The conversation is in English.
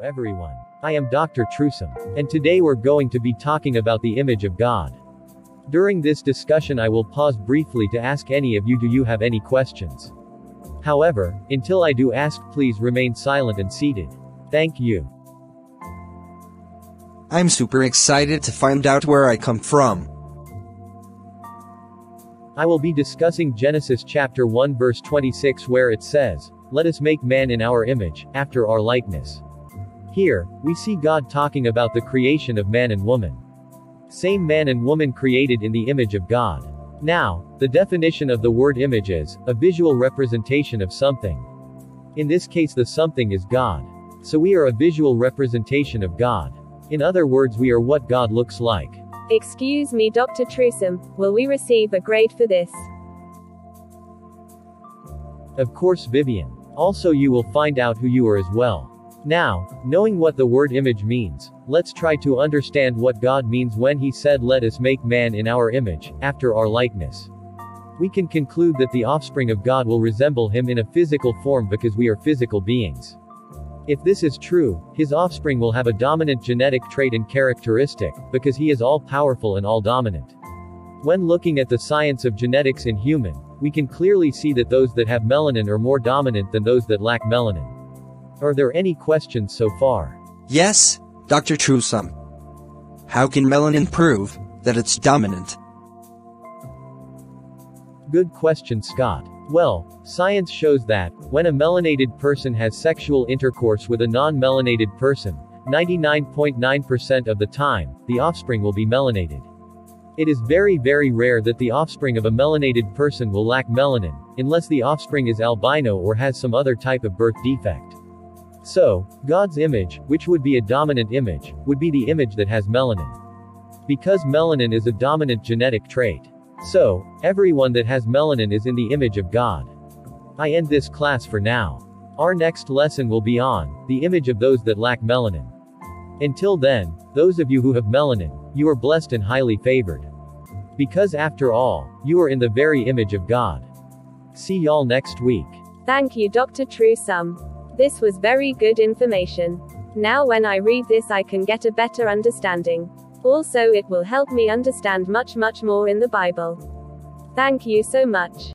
everyone. I am Dr. Tru Sum. And today we're going to be talking about the image of God. During this discussion I will pause briefly to ask any of you do you have any questions. However, until I do ask please remain silent and seated. Thank you. I'm super excited to find out where I come from. I will be discussing Genesis chapter 1 verse 26 where it says, Let us make man in our image, after our likeness. Here, we see God talking about the creation of man and woman. Same man and woman created in the image of God. Now, the definition of the word image is, a visual representation of something. In this case the something is God. So we are a visual representation of God. In other words we are what God looks like. Excuse me, Dr. Tru Sum, will we receive a grade for this? Of course Vivian. Also you will find out who you are as well. Now, knowing what the word image means, let's try to understand what God means when he said let us make man in our image, after our likeness. We can conclude that the offspring of God will resemble him in a physical form because we are physical beings. If this is true, his offspring will have a dominant genetic trait and characteristic, because he is all powerful and all dominant. When looking at the science of genetics in human, we can clearly see that those that have melanin are more dominant than those that lack melanin. Are there any questions so far? Yes, Dr. Tru Sum. How can melanin prove that it's dominant? Good question, Scott. Well, science shows that, when a melanated person has sexual intercourse with a non-melanated person, 99.9% of the time, the offspring will be melanated. It is very very rare that the offspring of a melanated person will lack melanin, unless the offspring is albino or has some other type of birth defect. So, God's image, which would be a dominant image, would be the image that has melanin. Because melanin is a dominant genetic trait. So, everyone that has melanin is in the image of God. I end this class for now. Our next lesson will be on the image of those that lack melanin. Until then, those of you who have melanin, you are blessed and highly favored. Because after all, you are in the very image of God. See y'all next week. Thank you, Dr. Tru Sum. This was very good information. Now when I read this I can get a better understanding. Also it will help me understand much much more in the Bible. Thank you so much.